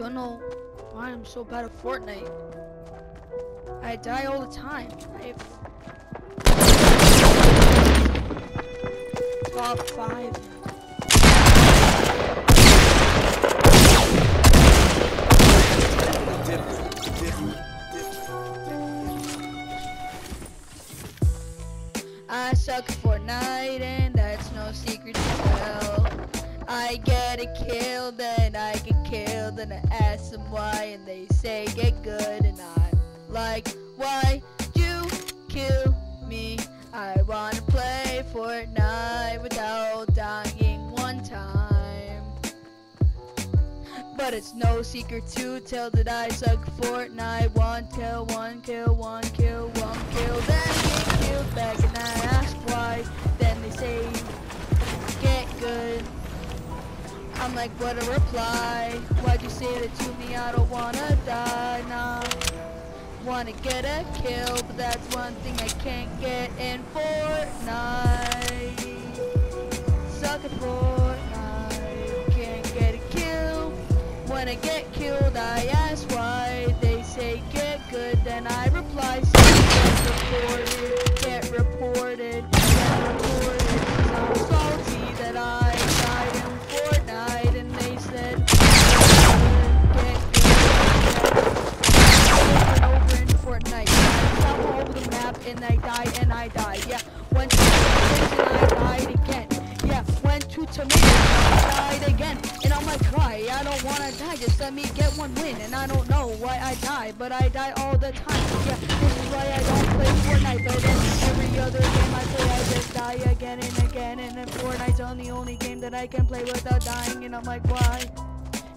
don't know why I'm so bad at Fortnite. I die all the time. I top five. I suck at Fortnite and that's no secret to tell. I get a kill, then I get killed, and I ask them why, and they say get good, and I'm like, why you kill me? I wanna play Fortnite without dying one time. But it's no secret to tell that I suck Fortnite. One kill, one kill, one kill, one like, what a reply. Why'd you say that to me? I don't wanna die, nah. Wanna get a kill, but that's one thing I can't get in Fortnite. Suck at Fortnite, can't get a kill. When I get killed, I ask why. They say get good, then I reply, say died again. Yeah, went to I died again. And I'm like, why? I don't wanna die. Just let me get one win. And I don't know why I die, but I die all the time. Yeah, this is why I don't play Fortnite. But then every other game I play, I just die again and again. And then Fortnite's on the only game that I can play without dying. And I'm like, why?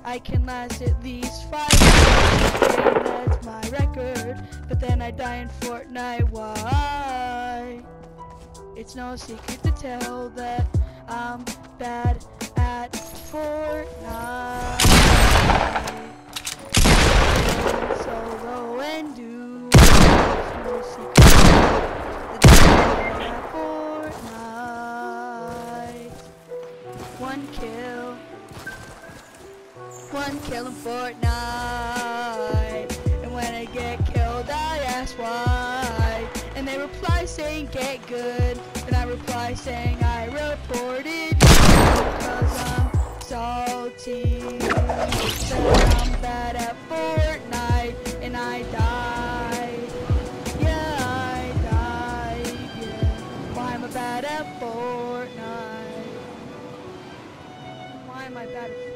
I can last at least five years, that's my record. But then I die in Fortnite, why? It's no secret to tell that I'm bad at Fortnite. Solo and do. It's no secret that I'm bad at Fortnite. One kill. One kill in Fortnite. And when I get killed, I ask why. And they reply saying get good. And I reply saying I reported because I'm salty. That I'm bad at Fortnite. And I died. Yeah, I died. Yeah. Why am I bad at Fortnite? Why am I bad at Fortnite?